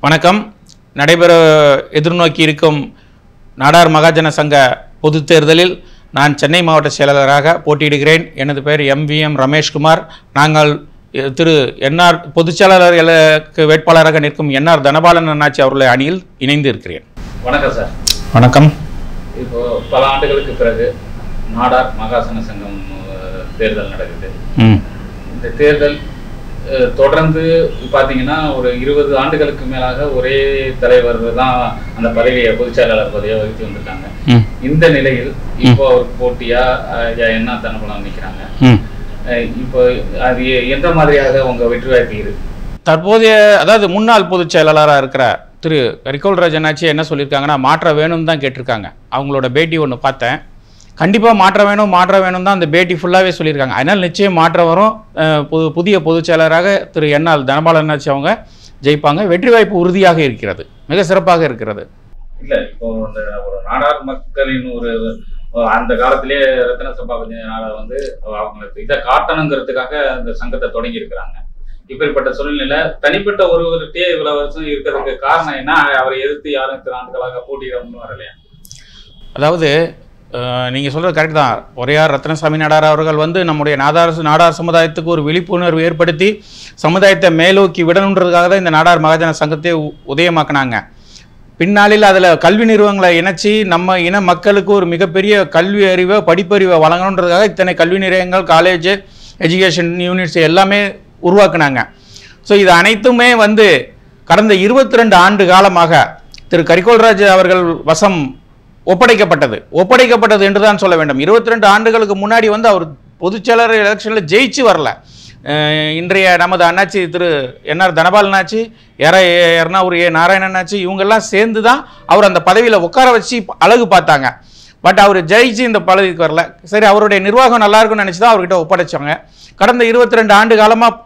வணக்கம். நடைபெற எதிர்நோக்கி இருக்கும் நாடார் மகாஜன சங்க பொதுத் தேர்தலில் நான் சென்னை மாவட்ட செயலாளராக போட்டியிடுகிறேன். எனது பெயர் எம்விஎம் ரமேஷ்குமார். நாங்கள் திரு என்ஆர் பொதுச் செயலாளர்களுக்கு வேட்பாளராக நிற்கும் என்ஆர் தனபாலன் அண்ணாச்சி அவர்களை அணியில் இணைந்து இருக்கிறேன். வணக்கம் சார். வணக்கம். இப்போ பல ஆண்டுகளுக்கு பிறகு நாடார் மகாசன சங்கம் தேர்தல் நடக்குது. ம். இந்த தேர்தல் தொடர்ந்து பார்த்தீங்கன்னா ஒரு இருபது ஆண்டுகளுக்கு மேலாக ஒரே தலைவர் தான் அந்த பதவியை பொதுச் செயலாளர் பதவியை வகித்து வந்திருக்காங்க. இந்த நிலையில் இப்போ அவருக்கு போட்டியா என்ன தனபலம் நிற்கிறாங்க ம். இப்போ அது எந்த மாதிரியாக உங்க வெற்றி வாய்ப்பு இருக்கு தற்போதைய அதாவது முன்னாள் பொதுச் செயலாளராக இருக்கிற திரு கரிகோல் ராஜனாச்சி என்ன சொல்லியிருக்காங்கன்னா மாற்ற வேணும்னு தான் கேட்டிருக்காங்க. அவங்களோட பேட்டி ஒன்று பார்த்தேன். கண்டிப்பாக மாற்ற வேணும் மாற்ற வேணும் தான் அந்த பேட்டி ஃபுல்லாகவே சொல்லியிருக்காங்க. அதனால் நிச்சயம் மாற்றம் வரும். புது புதிய பொதுச் செயலராக திரு என்ஆல் தனபாலனாச்சி அவங்க ஜெயிப்பாங்க. வெற்றி வாய்ப்பு உறுதியாக இருக்கிறது. மிக சிறப்பாக இருக்கிறது. இல்ல இப்போ ஒரு நாடார் மக்களின் ஒரு அந்த காலத்திலே ரத்ன சபா வந்து அவங்களுக்கு இதை காட்டணுங்கிறதுக்காக அந்த சங்கத்தை தொடங்கி இருக்கிறாங்க. இப்படிப்பட்ட சூழ்நிலை தனிப்பட்ட ஒருவர்கிட்டயே இவ்வளவு வருஷம் இருக்கிறதுக்கு காரணம் என்ன? அவரை எதிர்த்து யாரும் இத்தனை ஆண்டுகளாக போட்டியிடணும்னு வரலையா அதாவது நீங்கள் சொல்கிறது கரெக்ட் தான். ஒரையார் ரத்னசாமி நாடார் அவர்கள் வந்து நம்முடைய நாடார் நாடார் சமுதாயத்துக்கு ஒரு விழிப்புணர்வு ஏற்படுத்தி சமுதாயத்தை மேலோக்கி விடணுன்றதுக்காக தான் இந்த நாடார் மகாஜன சங்கத்தை உதயமாக்குனாங்க. பின்னாளில் அதில் கல்வி நிறுவனங்களை இணைச்சி நம்ம இன மக்களுக்கு ஒரு மிகப்பெரிய கல்வி அறிவை படிப்பறிவை வழங்கணுன்றதுக்காக இத்தனை கல்வி நிலையங்கள் காலேஜ் எஜுகேஷன் யூனிட்ஸ் எல்லாமே உருவாக்குனாங்க. ஸோ இது அனைத்துமே வந்து கடந்த இருபத்தி ரெண்டு ஆண்டு காலமாக திரு கரிகோல்ராஜ் அவர்கள் வசம் ஒப்படைக்கப்பட்டது. ஒப்படைக்கப்பட்டது என்று தான் சொல்ல வேண்டும். இருபத்தி ரெண்டு ஆண்டுகளுக்கு முன்னாடி வந்து அவர் பொதுச்செயலர் எலெக்ஷனில் ஜெயிச்சு வரல. இன்றைய நமது அண்ணாச்சி திரு என்ஆர் தனபால் அண்ணாச்சி எர எர்ணாவூர் ஏ நாராயணன் அண்ணாச்சி இவங்கெல்லாம் சேர்ந்து தான் அவர் அந்த பதவியில் உட்கார வச்சு அழகு பார்த்தாங்க. பட் அவர் ஜெயிச்சு இந்த பதவிக்கு வரல. சரி அவருடைய நிர்வாகம் நல்லா இருக்கும்னு நினச்சி தான் அவர்கிட்ட ஒப்படைச்சாங்க. கடந்த இருபத்தி ரெண்டு ஆண்டு காலமாக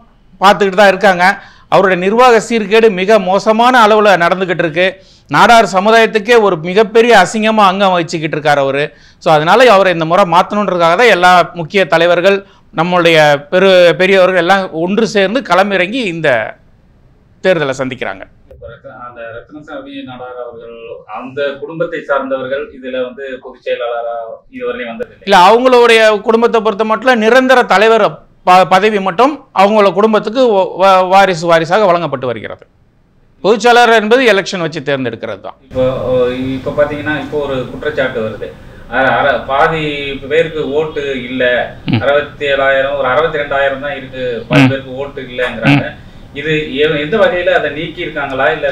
பார்த்துக்கிட்டு தான் இருக்காங்க. அவருடைய நிர்வாக சீர்கேடு மிக மோசமான அளவில் நடந்துக்கிட்டு இருக்கு. நாடார் சமுதாயத்துக்கே ஒரு மிகப்பெரிய அசிங்கமாக அங்கம் வச்சுக்கிட்டு இருக்கார் அவர். ஸோ அதனால அவரை இந்த முறை மாற்றணுன்றதுக்காக தான் எல்லா முக்கிய தலைவர்கள் நம்மளுடைய பெரு பெரியவர்கள் எல்லாம் ஒன்று சேர்ந்து களமிறங்கி இந்த தேர்தலை சந்திக்கிறாங்க. அந்த ரத்னசாமி நாடார் அவர்கள் அந்த குடும்பத்தை சார்ந்தவர்கள் இதுல வந்து பொதுச் செயலாளரா இதுவரையும் வந்ததில்லை. இல்லை அவங்களுடைய குடும்பத்தை பொறுத்த மட்டும் நிரந்தர தலைவர் ப பதவி மட்டும் அவங்களோட குடும்பத்துக்கு வாரிசு வாரிசாக வழங்கப்பட்டு வருகிறது. பொதுச்செயலாளர் என்பது எலெக்ஷன் வச்சு தேர்ந்தெடுக்கிறது தான். இப்போ இப்போ பார்த்தீங்கன்னா இப்போ ஒரு குற்றச்சாட்டு வருது. பாதி பேருக்கு ஓட்டு இல்ல. அறுபத்தி ஏழாயிரம் ஒரு அறுபத்தி ரெண்டாயிரம் தான் இருக்கு. பாதி பேருக்கு ஓட்டு இல்லைங்கிறாங்க. இது எந்த வகையில அதை நீக்கி இருக்காங்களா இல்ல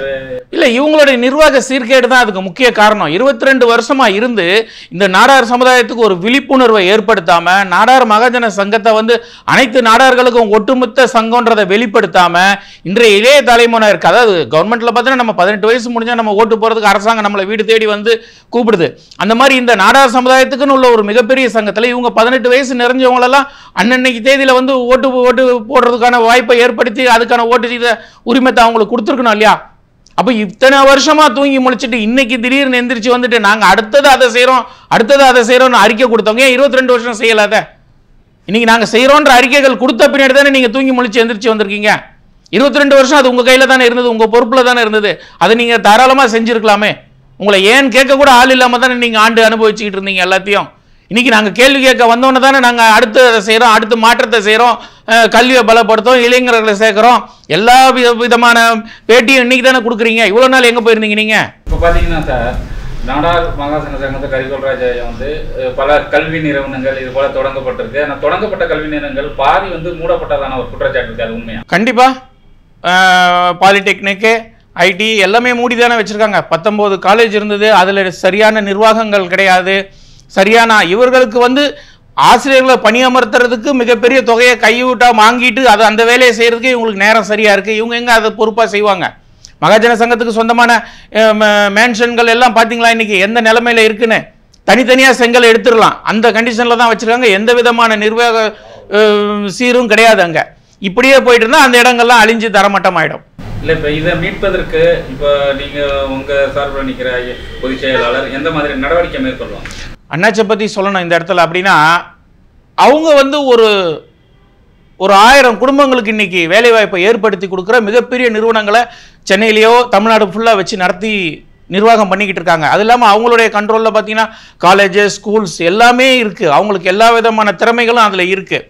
இல்லை இவங்களுடைய நிர்வாக சீர்கேடு தான் அதுக்கு முக்கிய காரணம். இருபத்தி ரெண்டு வருஷமா இருந்து இந்த நாடார் சமுதாயத்துக்கு ஒரு விழிப்புணர்வை ஏற்படுத்தாம நாடார் மகாஜன சங்கத்தை வந்து அனைத்து நாடார்களுக்கும் ஒட்டுமொத்த சங்கம்ன்றதை வெளிப்படுத்தாம இன்றைய இளைய தலைமுறை இருக்கு அதாவது கவர்மெண்ட்ல பார்த்தீங்கன்னா நம்ம பதினெட்டு வயசு முடிஞ்சா நம்ம ஓட்டு போறதுக்கு அரசாங்கம் நம்மளை வீடு தேடி வந்து கூப்பிடுது. அந்த மாதிரி இந்த நாடார் சமுதாயத்துக்குன்னு உள்ள ஒரு மிகப்பெரிய சங்கத்தில் இவங்க பதினெட்டு வயசு நிறைஞ்சவங்களெல்லாம் அன்னன்னைக்கு தேதியில வந்து ஓட்டு ஓட்டு போடுறதுக்கான வாய்ப்பை ஏற்படுத்தி அதுக்கான ஓட்டு செய்த உரிமத்தை அவங்களுக்கு கொடுத்துருக்கணும் இல்லையா? அப்போ இத்தனை வருஷமா தூங்கி முழிச்சிட்டு இன்னைக்கு திடீர்னு எந்திரிச்சு வந்துட்டு நாங்க அடுத்தது அதை செய்கிறோம் அடுத்தது அதை செய்கிறோம்னு அறிக்கை கொடுத்தவங்க ஏன் இருபத்தி ரெண்டு வருஷம் செய்யலாத இன்னைக்கு நாங்க செய்கிறோன்ற அறிக்கைகள் கொடுத்த பின்னாடி தானே நீங்க தூங்கி முழிச்சு எந்திரிச்சு வந்திருக்கீங்க. இருபத்தி ரெண்டு வருஷம் அது உங்க கையில தானே இருந்தது உங்க பொறுப்புல தானே இருந்தது. அதை நீங்க தாராளமா செஞ்சுருக்கலாமே. உங்களை ஏன் கேட்க கூட ஆள் இல்லாம தானே நீங்க ஆண்டு அனுபவிச்சுக்கிட்டு இருந்தீங்க எல்லாத்தையும். இன்னைக்கு நாங்க கேள்வி கேட்க வந்தோன்னே தானே நாங்கள் அடுத்து அதை செய்கிறோம் அடுத்து மாற்றத்தை செய்கிறோம் கல்வியை பலப்படுத்தும் இளைஞர்களை சேர்க்கிறோம். எல்லா வித விதமான பேட்டியும் இன்னைக்கு தானே கொடுக்குறீங்க. இவ்வளவு நாள் எங்க போயிருந்தீங்க நீங்க? இப்போ பார்த்தீங்கன்னா சார் நாடார் மகாசன சங்கத்தை கரிகோல்ராஜ் ஐயா வந்து பல கல்வி நிறுவனங்கள் இது போல தொடங்கப்பட்டிருக்கு. ஆனால் தொடங்கப்பட்ட கல்வி நிறுவனங்கள் பாதி வந்து மூடப்பட்டதான ஒரு குற்றச்சாட்டு அது உண்மையா? கண்டிப்பா. பாலிடெக்னிக்கு ஐடி எல்லாமே மூடி தானே வச்சுருக்காங்க. பத்தொம்போது காலேஜ் இருந்தது. அதில் சரியான நிர்வாகங்கள் கிடையாது. சரியான இவர்களுக்கு வந்து ஆசிரியர்களை பணியமர்த்துறதுக்கு மிகப்பெரிய தொகையை கைவிட்டா வாங்கிட்டு அது அந்த வேலையை செய்கிறதுக்கு இவங்களுக்கு நேரம் சரியாக இருக்குது இவங்க எங்கே அதை பொறுப்பாக செய்வாங்க? மகாஜன சங்கத்துக்கு சொந்தமான மேன்ஷன்கள் எல்லாம் பார்த்தீங்களா இன்னைக்கு? எந்த நிலைமையில இருக்குன்னு? தனித்தனியாக செங்கல் எடுத்துடலாம். அந்த கண்டிஷனில் தான் வச்சுருக்காங்க. எந்த விதமான நிர்வாக சீரும் கிடையாது அங்கே. இப்படியே போயிட்டு இருந்தால் அந்த இடங்கள்லாம் அழிஞ்சு தரமட்டம் ஆயிடும் இல்ல இப்ப இதை மீட்பதற்கு இப்ப நீங்க உங்க சார்பில் நிற்கிற பொதுச் செயலாளர் எந்த மாதிரி நடவடிக்கை மேற்கொள்வாங்க? அண்ணாச்சை பற்றி சொல்லணும் இந்த இடத்துல அப்படின்னா அவங்க வந்து ஒரு ஒரு ஆயிரம் குடும்பங்களுக்கு இன்னைக்கு வேலைவாய்ப்பை ஏற்படுத்தி கொடுக்குற மிகப்பெரிய நிறுவனங்களை சென்னையிலேயோ தமிழ்நாடு ஃபுல்லாக வச்சு நடத்தி நிர்வாகம் பண்ணிக்கிட்டு இருக்காங்க. அது இல்லாமல் அவங்களுடைய கண்ட்ரோலில் பார்த்தீங்கன்னா காலேஜஸ் ஸ்கூல்ஸ் எல்லாமே இருக்குது அவங்களுக்கு எல்லா விதமான திறமைகளும் அதில் இருக்குது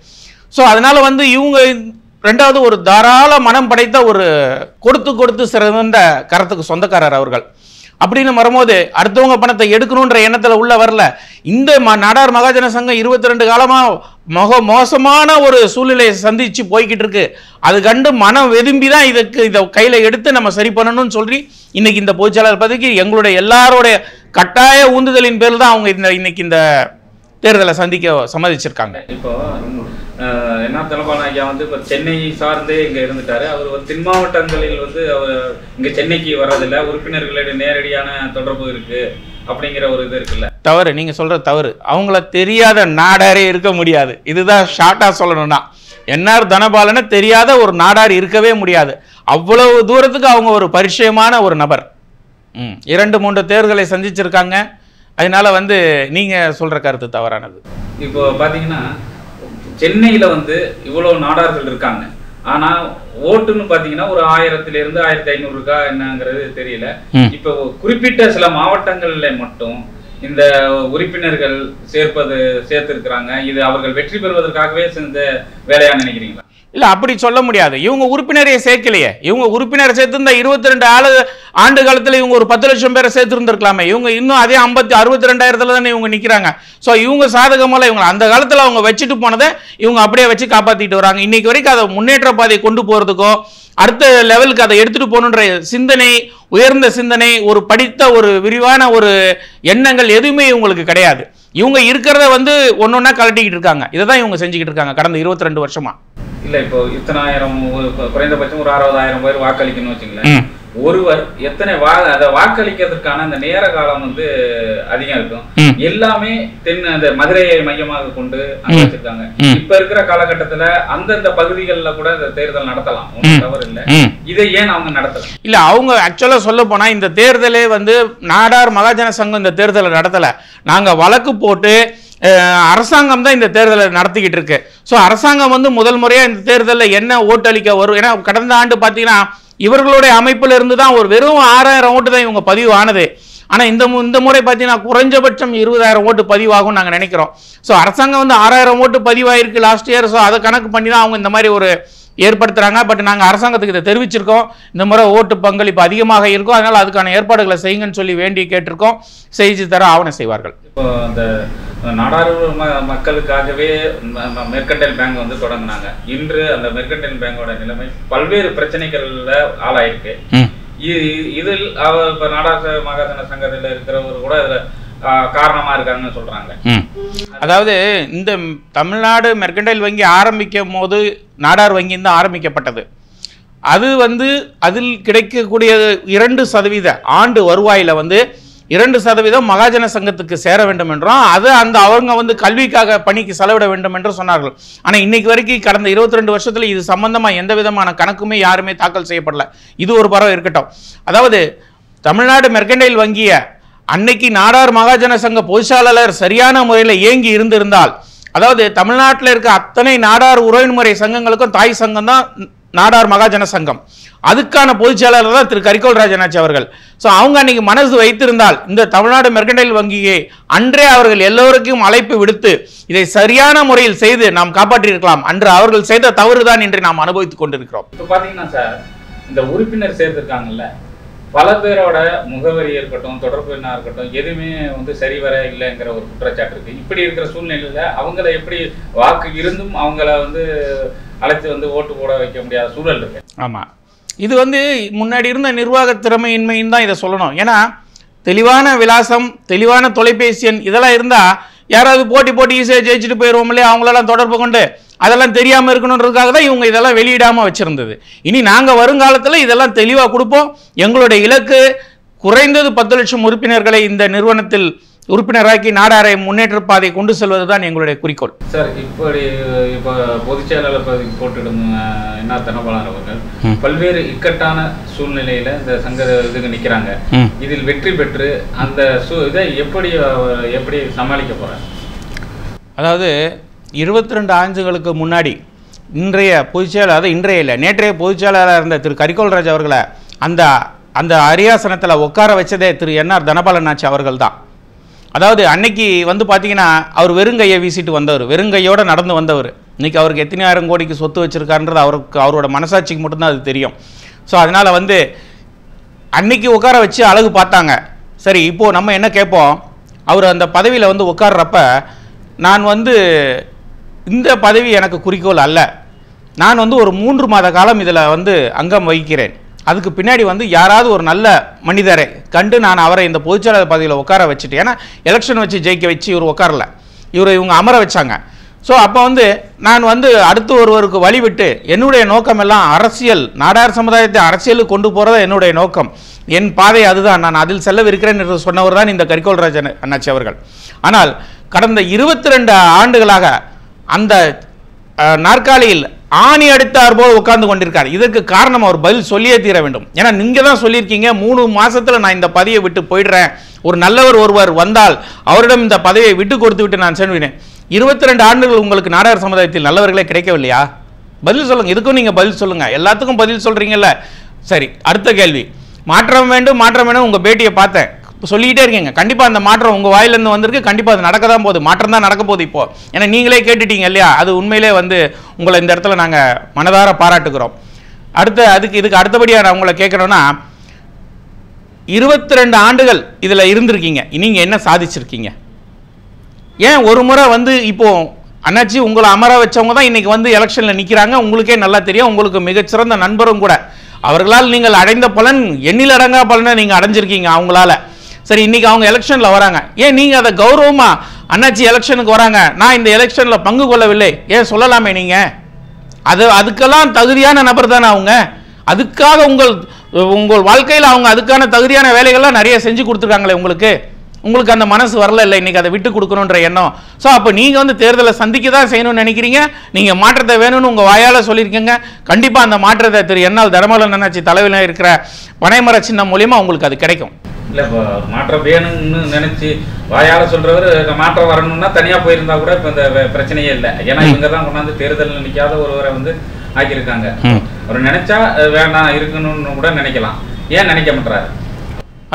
ஸோ அதனால் வந்து இவங்க ரெண்டாவது ஒரு தாராள மனம் படைத்த ஒரு கொடுத்து கொடுத்து சிறந்த கரத்துக்கு சொந்தக்காரர் அவர்கள். அப்படின்னு வரும்போது அடுத்தவங்க பணத்தை எடுக்கணுன்ற எண்ணத்தில் உள்ள வரல. இந்த ம நாடார் மகாஜன சங்கம் இருபத்தி ரெண்டு காலமாக மக மோசமான ஒரு சூழ்நிலையை சந்தித்து போய்கிட்டு இருக்கு. அது கண்டு மனம் வெதும்பி தான் இதுக்கு இதை கையில் எடுத்து நம்ம சரி பண்ணணும்னு சொல்லி இன்னைக்கு இந்த பொதுச்செயலாளர் பதவிக்கு எங்களுடைய எல்லாரோடைய கட்டாய ஊந்துதலின் பேரில் தான் அவங்க இந்த இன்னைக்கு இந்த தேர்தலை சந்திக்க சம்மதிச்சிருக்காங்க. இப்போ என்ன தலபான ஐயா வந்து இப்போ சென்னை சார்ந்தே இங்க இருந்துட்டாரு. அவர் ஒரு தென் மாவட்டங்களில் வந்து அவர் இங்க சென்னைக்கு வர்றதில்ல. உறுப்பினர்களிடையே நேரடியான தொடர்பு இருக்கு அப்படிங்கிற ஒரு இது இருக்குல்ல. தவறு நீங்க சொல்ற தவறு. அவங்கள தெரியாத நாடாரே இருக்க முடியாது. இதுதான் ஷார்ட்டா சொல்லணும்னா. என்ஆர் தனபாலனை தெரியாத ஒரு நாடார் இருக்கவே முடியாது. அவ்வளவு தூரத்துக்கு அவங்க ஒரு பரிச்சயமான ஒரு நபர். இரண்டு மூன்று தேர்தலை சந்திச்சிருக்காங்க. அதனால வந்து நீங்க சொல்ற கருத்து தவறானது. இப்போ பாத்தீங்கன்னா சென்னையில வந்து இவ்வளவு நாடார்கள் இருக்காங்க. ஆனா ஓட்டுன்னு பாத்தீங்கன்னா ஒரு ஆயிரத்துல இருந்து ஆயிரத்தி ஐநூறு இருக்கா என்னங்கிறது தெரியல. இப்போ குறிப்பிட்ட சில மாவட்டங்கள்ல மட்டும் இந்த உறுப்பினர்கள் சேர்ப்பது சேர்த்திருக்கிறாங்க. இது அவர்கள் வெற்றி பெறுவதற்காகவே செஞ்ச வேலையா நினைக்கிறீங்களா? இல்லை அப்படி சொல்ல முடியாது. இவங்க உறுப்பினரையே சேர்க்கலையே. இவங்க உறுப்பினரை சேர்த்திருந்த இருபத்தி ரெண்டு ஆளு ஆண்டு காலத்தில் இவங்க ஒரு பத்து லட்சம் பேரை சேர்த்துருந்துருக்கலாமே. இவங்க இன்னும் அதே ஐம்பத்தி அறுபத்தி ரெண்டாயிரத்தில் தானே இவங்க நிற்கிறாங்க ஸோ இவங்க சாதகமால இவங்க அந்த காலத்தில் அவங்க வச்சுட்டு போனதை இவங்க அப்படியே வச்சு காப்பாற்றிட்டு வராங்க. இன்னைக்கு வரைக்கும் அதை முன்னேற்ற பாதையை கொண்டு போகிறதுக்கோ அடுத்த லெவலுக்கு அதை எடுத்துகிட்டு போகணுன்ற சிந்தனை உயர்ந்த சிந்தனை ஒரு படித்த ஒரு விரிவான ஒரு எண்ணங்கள் எதுவுமே இவங்களுக்கு கிடையாது. இவங்க இருக்கிறத வந்து ஒன்று ஒன்றா கலட்டிக்கிட்டு இருக்காங்க. இதை தான் இவங்க செஞ்சுக்கிட்டு இருக்காங்க கடந்த இருபத்தி ரெண்டு வருஷமாக இல்ல இப்போ இத்தனாயிரம் குறைந்தபட்சம் ஒரு அறுபதாயிரம் பேர் வாக்களிக்கணும்னு வச்சுங்களேன். ஒருவர் எத்தனை வா அதை வாக்களிக்கிறதுக்கான அந்த நேர காலம் வந்து அதிகம் இருக்கும். எல்லாமே தென் அந்த மதுரையை மையமாக கொண்டு. வச்சிருக்காங்க. இப்ப இருக்கிற காலகட்டத்துல அந்தந்த பகுதிகளில் கூட இந்த தேர்தல் நடத்தலாம் தவறு இல்ல. இதை ஏன் அவங்க நடத்தல இல்ல அவங்க ஆக்சுவலா சொல்ல போனா இந்த தேர்தலே வந்து நாடார் மகாஜன சங்கம் இந்த தேர்தலை நடத்தல நாங்க வழக்கு போட்டு அரசாங்கம் தான் இந்த தேர்தலை நடத்திக்கிட்டு இருக்கு. ஸோ அரசாங்கம் வந்து முதல் முறையாக இந்த தேர்தலில் என்ன ஓட்டளிக்க வரும்? ஏன்னா கடந்த ஆண்டு பார்த்தீங்கன்னா இவர்களுடைய அமைப்பில் இருந்து தான் ஒரு வெறும் ஆறாயிரம் ஓட்டு தான் இவங்க பதிவு ஆனது ஆனால் இந்த மு- இந்த முறை பார்த்தீங்கன்னா குறைஞ்சபட்சம் இருபதாயிரம் ஓட்டு பதிவாகும் நாங்கள் நினைக்கிறோம். ஸோ அரசாங்கம் வந்து ஆறாயிரம் ஓட்டு பதிவாயிருக்கு லாஸ்ட் இயர் ஸோ அதை கணக்கு பண்ணி தான் அவங்க இந்த மாதிரி ஒரு ஏற்படுத்துறாங்க. பட் நாங்க அரசாங்கத்துக்கு இதை தெரிவிச்சிருக்கோம். இந்த முறை ஓட்டு பங்களிப்பு அதிகமாக இருக்கும். அதனால அதுக்கான ஏற்பாடுகளை செய்யுங்கன்னு சொல்லி வேண்டி கேட்டிருக்கோம். செய்து தர ஆவணம் செய்வார்கள். இப்போ அந்த நாடார் ம- மக்களுக்காகவே மெர்கண்டைல் பேங்க் வந்து தொடங்கினாங்க. இன்று அந்த மெர்கண்டைல் பேங்கோட நிலைமை பல்வேறு பிரச்சனைகள்ல ஆளாயிருக்கு. இதில் அவர் இப்ப நாடார் மகாஜன சங்கத்தில் இருக்கிறவர் கூட இதுல ஆ, காரணமா இருக்காங்கன்னு சொல்றாங்க. அதாவது இந்த தமிழ்நாடு மெர்கண்டைல் வங்கி ஆரம்பிக்கும் போது நாடார் வங்கியிருந்து தான் ஆரம்பிக்கப்பட்டது. அது வந்து அதில் கிடைக்கக்கூடிய இரண்டு சதவீத ஆண்டு வருவாயில் வந்து இரண்டு சதவீதம் மகாஜன சங்கத்துக்கு சேர வேண்டும் என்றும் அது அந்த அவங்க வந்து கல்விக்காக பணிக்கு செலவிட வேண்டும் என்று சொன்னார்கள். ஆனால் இன்னைக்கு வரைக்கும் கடந்த இருபத்தி ரெண்டு வருஷத்தில் இது சம்பந்தமாக எந்த விதமான கணக்குமே யாருமே தாக்கல் செய்யப்படல. இது ஒரு பரவ இருக்கட்டும். அதாவது தமிழ்நாடு மெர்கண்டைல் வங்கிய அன்னைக்கு நாடார் மகாஜன சங்க பொதுச்சாளர் சரியான முறையில் இயங்கி இருந்திருந்தால் அதாவது தமிழ்நாட்டில் இருக்க அத்தனை நாடார் உறவின்முறை சங்கங்களுக்கும் தாய் சங்கம் தான் நாடார் மகாஜன சங்கம். அதுக்கான பொதுச்செயலாளர் தான் திரு கரிகோல் ராஜனாச்சி அவர்கள். ஸோ அவங்க அன்னைக்கு மனசு வைத்திருந்தால் இந்த தமிழ்நாடு மெர்கண்டைல் வங்கியை அன்றே அவர்கள் எல்லோருக்கும் அழைப்பு விடுத்து இதை சரியான முறையில் செய்து நாம் காப்பாற்றியிருக்கலாம். அன்று அவர்கள் செய்த தவறுதான் என்று நாம் அனுபவித்துக் கொண்டிருக்கிறோம். இப்போ பார்த்தீங்கன்னா சார் இந்த உறுப்பினர் சேர்த்திருக்காங்கல்ல பல பேரோட முகவரி இருக்கட்டும் தொடர்பு என்ன இருக்கட்டும் எதுவுமே வந்து சரிவர இல்லைங்கிற ஒரு குற்றச்சாட்டு இருக்கு. இப்படி இருக்கிற சூழ்நிலையில அவங்கள எப்படி வாக்கு இருந்தும் அவங்கள வந்து அழைத்து வந்து ஓட்டு போட வைக்க முடியாத சூழல் இருக்கு. ஆமாம் இது வந்து முன்னாடி இருந்த நிர்வாக திறமையின்மைன்னு தான் இதை சொல்லணும். ஏன்னா தெளிவான விலாசம் தெளிவான தொலைபேசி எண் இதெல்லாம் இருந்தால் யாராவது போட்டி போட்டி ஈஸியாக ஜெயிச்சுட்டு போயிடுவோம் இல்லையா? அவங்களெல்லாம் தொடர்பு கொண்டு அதெல்லாம் தெரியாமல் இருக்கணுன்றதுக்காக தான் இவங்க இதெல்லாம் வெளியிடாமல் வச்சுருந்தது. இனி நாங்கள் வருங்காலத்தில் இதெல்லாம் தெளிவாக கொடுப்போம். எங்களுடைய இலக்கு குறைந்தது பத்து லட்சம் உறுப்பினர்களை இந்த நிறுவனத்தில் உறுப்பினராக்கி நாடாரை முன்னேற்ற பாதை கொண்டு செல்வது தான் எங்களுடைய குறிக்கோள். சார் இப்படி இப்போ பொதுச் செயலாளர் பதவிக்கு போட்டிடும் என்ன தனபாலன் அவர்கள் பல்வேறு இக்கட்டான சூழ்நிலையில இந்த சங்க இதுக்கு நிக்கிறாங்க. ம். இதில் வெற்றி பெற்று அந்த சூ இதை எப்படி எப்படி சமாளிக்க போறார்? அதாவது இருபத்தி ரெண்டு ஆண்டுகளுக்கு முன்னாடி இன்றைய பொதுச்செயலாளர் அதாவது இன்றைய இல்லை நேற்றைய பொதுச்செயலாளர் இருந்த திரு கரிகோல்ராஜ் அவர்களை அந்த அந்த அரியாசனத்தில் உட்கார வச்சதே திரு என்ஆர் தனபாலன் ஆட்சி அவர்கள் தான் அதாவது அன்னைக்கு வந்து பார்த்தீங்கன்னா அவர் வெறுங்கையை வீசிட்டு வந்தவர் வெறுங்கையோடு நடந்து வந்தவர். இன்றைக்கி அவருக்கு எத்தனையாயிரம் கோடிக்கு சொத்து வச்சிருக்காருன்றது அவருக்கு அவரோட மனசாட்சிக்கு மட்டும்தான் அது தெரியும். ஸோ அதனால் வந்து அன்னைக்கு உட்கார வச்சு அழகு பார்த்தாங்க. சரி இப்போது நம்ம என்ன கேட்போம்? அவர் அந்த பதவியில் வந்து உட்கார்றப்ப நான் வந்து இந்த பதவி எனக்கு குறிக்கோள் அல்ல. நான் வந்து ஒரு மூன்று மாத காலம் இதில் வந்து அங்கம் வகிக்கிறேன். அதுக்கு பின்னாடி வந்து யாராவது ஒரு நல்ல மனிதரை கண்டு நான் அவரை இந்த பொதுச்செயலாளர் பதவியில் உட்கார வச்சுட்டு ஏன்னா எலெக்ஷன் வச்சு ஜெயிக்க வச்சு இவர் உட்காரல. இவரை இவங்க அமர வச்சாங்க. ஸோ அப்போ வந்து நான் வந்து அடுத்து ஒருவருக்கு வழிவிட்டு என்னுடைய நோக்கம் எல்லாம் அரசியல் நாடார் சமுதாயத்தை அரசியலுக்கு கொண்டு போகிறத என்னுடைய நோக்கம். என் பாதை அதுதான். நான் அதில் செல்லவிருக்கிறேன் என்று சொன்னவர் தான் இந்த கரிகோல்ராஜ் அண்ணா- அண்ணாச்சி அவர்கள். ஆனால் கடந்த இருபத்தி ரெண்டு ஆண்டுகளாக அந்த நாற்காலியில் ஆணி அடித்தார் போல் உட்கார்ந்து கொண்டிருக்கார். இதற்கு காரணம் அவர் பதில் சொல்லியே தீர வேண்டும். ஏன்னா நீங்க தான் சொல்லியிருக்கீங்க மூணு மாசத்துல நான் இந்த பதவியை விட்டு போயிடுறேன். ஒரு நல்லவர் ஒருவர் வந்தால் அவரிடம் இந்த பதவியை விட்டு கொடுத்து விட்டு நான் சென்றுவினேன் இருபத்தி ரெண்டு ஆண்டுகள் உங்களுக்கு நாடார் சமுதாயத்தில் நல்லவர்களே கிடைக்கவில்லையா? பதில் சொல்லுங்க இதுக்கும் நீங்க பதில் சொல்லுங்க. எல்லாத்துக்கும் பதில் சொல்றீங்கல்ல. சரி அடுத்த கேள்வி. மாற்றம் வேண்டும் மாற்றம் வேண்டும் உங்க பேட்டியை பார்த்தேன். இப்போ சொல்லிக்கிட்டே இருக்கீங்க. கண்டிப்பாக அந்த மாற்றம் உங்கள் வாயிலேருந்து வந்திருக்கு. கண்டிப்பாக அது நடக்க தான் போகுது. மாற்றம் தான் நடக்க போகுது இப்போது ஏன்னா நீங்களே கேட்டுட்டீங்க இல்லையா? அது உண்மையிலே வந்து உங்களை இந்த இடத்துல நாங்கள் மனதார பாராட்டுக்கிறோம் அடுத்த அதுக்கு இதுக்கு அடுத்தபடியாக நான் உங்களை கேட்குறோன்னா இருபத்தி ரெண்டு ஆண்டுகள் இதில் இருந்திருக்கீங்க. நீங்கள் என்ன சாதிச்சிருக்கீங்க? ஏன் ஒரு முறை வந்து இப்போது அண்ணாச்சி உங்களை அமர வச்சவங்க தான் இன்னைக்கு வந்து எலெக்ஷனில் நிற்கிறாங்க உங்களுக்கே நல்லா தெரியும். உங்களுக்கு மிகச்சிறந்த நண்பரும் கூட. அவர்களால் நீங்கள் அடைந்த பலன் எண்ணில் அடங்கா பலனை நீங்கள் அடைஞ்சிருக்கீங்க அவங்களால. சரி இன்னைக்கு அவங்க எலெக்ஷன்ல வராங்க. ஏன் நீங்க அதை கௌரவமா அண்ணாச்சி எலெக்ஷனுக்கு வராங்க? நான் இந்த எலெக்ஷன்ல பங்கு கொள்ளவில்லை. ஏன் சொல்லலாமே நீங்க? அது அதுக்கெல்லாம் தகுதியான நபர் தானே அவங்க? அதுக்காக உங்கள் உங்கள் வாழ்க்கையில் அவங்க அதுக்கான தகுதியான வேலைகள்லாம் நிறைய செஞ்சு கொடுத்துருக்காங்களே உங்களுக்கு. உங்களுக்கு அந்த மனசு வரல இல்லை இன்னைக்கு அதை விட்டு கொடுக்கணுன்ற எண்ணம். ஸோ அப்போ நீங்கள் வந்து தேர்தலை சந்திக்க தான் செய்யணும்னு நினைக்கிறீங்க? நீங்கள் மாற்றத்தை வேணும்னு உங்கள் வாயால் சொல்லியிருக்கீங்க? கண்டிப்பாக அந்த மாற்றத்தை திரு என்னால் தர்மபுரம் நன்னாச்சி தலைவில் இருக்கிற பனைமர சின்னம் மூலியமாக உங்களுக்கு அது கிடைக்கும். இல்ல இப்போ மாற்றம் வேணும்னு நினைச்சு வாயால சொல்றவர் மாற்றம் வரணும்னா தனியா போயிருந்தா கூட இப்ப இந்த பிரச்சனையே இல்லை. ஏன்னா இவங்க தான் கொண்டாந்து தேர்தல் நிக்காத ஒருவரை வந்து ஆக்கியிருக்காங்க. அவர் நினைச்சா வேண்டாம் இருக்கணும்னு கூட நினைக்கலாம். ஏன் நினைக்க மாட்டாரு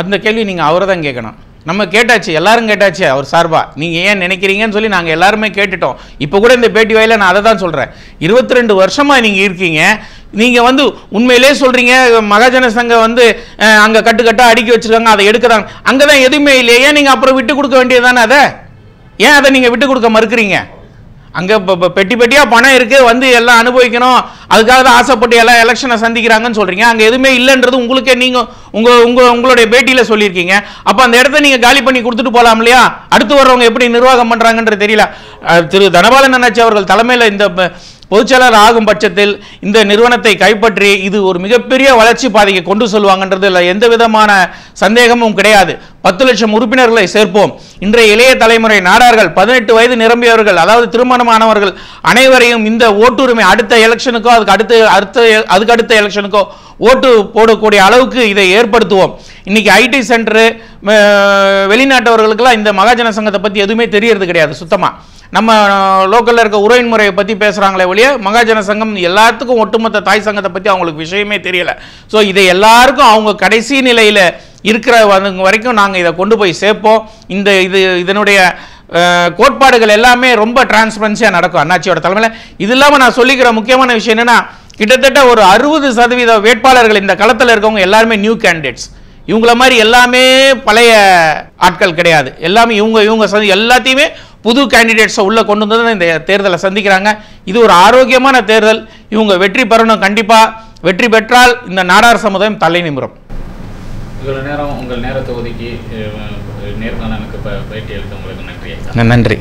அந்த கேள்வி நீங்கள் அவரை தான் கேட்கணும் நம்ம கேட்டாச்சு எல்லாரும் கேட்டாச்சு அவர் சார்பா. நீங்கள் ஏன் நினைக்கிறீங்கன்னு சொல்லி நாங்கள் எல்லாருமே கேட்டுட்டோம். இப்போ கூட இந்த பேட்டி வாயில நான் அதை தான் சொல்கிறேன் இருபத்தி ரெண்டு வருஷமாக நீங்கள் இருக்கீங்க. நீங்கள் வந்து உண்மையிலே சொல்கிறீங்க மகாஜன சங்கம் வந்து அங்கே அங்க அடுக்கி வச்சிருக்காங்க அதை எடுக்கிறாங்க அங்கே தான் எதுவுமே இல்லையே ஏன் நீங்கள் அப்புறம் விட்டு கொடுக்க வேண்டியது தானே அதை? ஏன் அதை நீங்கள் விட்டு கொடுக்க மறுக்கிறீங்க? அங்கே இப்போ பெட்டி பெட்டியாக பணம் இருக்குது வந்து எல்லாம் அனுபவிக்கணும். அதுக்காக தான் ஆசைப்பட்டு எல்லாம் எலெக்ஷனை சந்திக்கிறாங்கன்னு சொல்கிறீங்க அங்கே எதுவுமே இல்லைன்றது உங்களுக்கே நீங்கள் உங்கள் உங்கள் உங்களுடைய பேட்டியில் சொல்லியிருக்கீங்க. அப்போ அந்த இடத்த நீங்கள் காலி பண்ணி கொடுத்துட்டு போகலாம் இல்லையா? அடுத்து வர்றவங்க எப்படி நிர்வாகம் பண்ணுறாங்கன்றது தெரியல. திரு தனபாலன் அண்ணாச்சி அவர்கள் தலைமையில் இந்த ப- பொதுச்செயலாளர் ஆகும் பட்சத்தில் இந்த நிறுவனத்தை கைப்பற்றி இது ஒரு மிகப்பெரிய வளர்ச்சி பாதைக்கு கொண்டு செல்வாங்கன்றதுல எந்த விதமான சந்தேகமும் கிடையாது. பத்து லட்சம் உறுப்பினர்களை சேர்ப்போம். இன்றைய இளைய தலைமுறை நாடார்கள் பதினெட்டு வயது நிரம்பியவர்கள் அதாவது திருமணமானவர்கள் அனைவரையும் இந்த ஓட்டுரிமை அடுத்த எலெக்ஷனுக்கோ அதுக்கு அடுத்த அடுத்த அதுக்கு அடுத்த எலெக்ஷனுக்கோ ஓட்டு போடக்கூடிய அளவுக்கு இதை ஏற்படுத்துவோம். இன்னைக்கு ஐடி சென்டரு வெளிநாட்டவர்களுக்கெல்லாம் இந்த மகாஜன சங்கத்தை பற்றி எதுவுமே தெரியறது கிடையாது சுத்தமாக நம்ம லோக்கலில் இருக்க உறவின் முறையை பற்றி பேசுகிறாங்களே ஒழிய மகாஜன சங்கம் எல்லாத்துக்கும் ஒட்டுமொத்த தாய் சங்கத்தை பற்றி அவங்களுக்கு விஷயமே தெரியலை. ஸோ இதை எல்லாருக்கும் அவங்க கடைசி நிலையில் இருக்கிற வரைக்கும் நாங்கள் இதை கொண்டு போய் சேர்ப்போம். இந்த இது இதனுடைய கோட்பாடுகள் எல்லாமே ரொம்ப டிரான்ஸ்பரன்சியாக நடக்கும். அண்ணாச்சியோட தலைமையில். இது இல்லாமல் நான் சொல்லிக்கிற முக்கியமான விஷயம் என்னென்னா கிட்டத்தட்ட ஒரு அறுபது சதவீத வேட்பாளர்கள் இந்த களத்தில் இருக்கவங்க எல்லாருமே நியூ கேண்டிடேட்ஸ் இவங்கள மாதிரி எல்லாமே பழைய ஆட்கள் கிடையாது. எல்லாமே இவங்க இவங்க சந்தி எல்லாத்தையுமே புது கேண்டிடேட்ஸை உள்ளே கொண்டு வந்து தான் இந்த தேர்தலை சந்திக்கிறாங்க. இது ஒரு ஆரோக்கியமான தேர்தல். இவங்க வெற்றி பெறணும் கண்டிப்பாக வெற்றி பெற்றால் இந்த நாடார் சமுதாயம் தலை நிமிரும். இவ்வளவு நேரம் உங்கள் நேரத்தை ஒதுக்கி நேர்காணலுக்கு பேட்டி அளித்த உங்களுக்கு நன்றி. நன்றி.